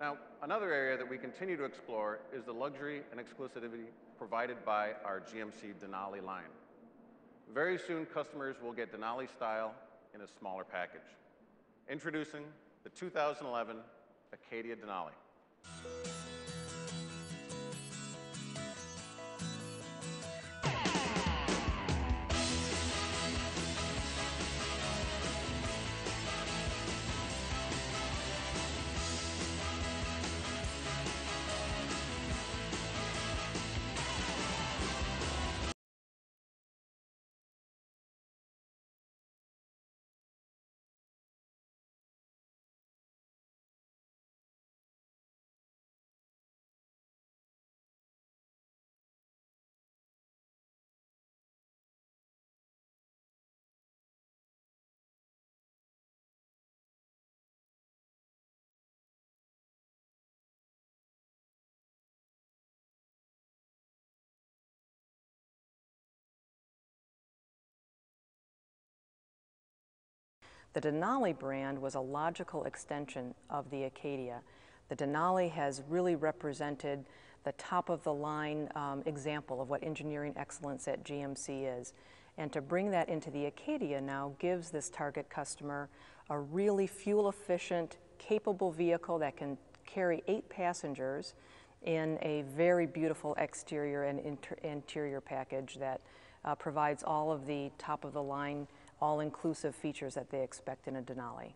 Now, another area that we continue to explore is the luxury and exclusivity provided by our GMC Denali line. Very soon, customers will get Denali style in a smaller package. Introducing the 2011 Acadia Denali. The Denali brand was a logical extension of the Acadia. The Denali has really represented the top of the line um, example of what engineering excellence at GMC is. And to bring that into the Acadia now gives this target customer a really fuel efficient, capable vehicle that can carry eight passengers in a very beautiful exterior and inter interior package that uh, provides all of the top of the line all-inclusive features that they expect in a Denali.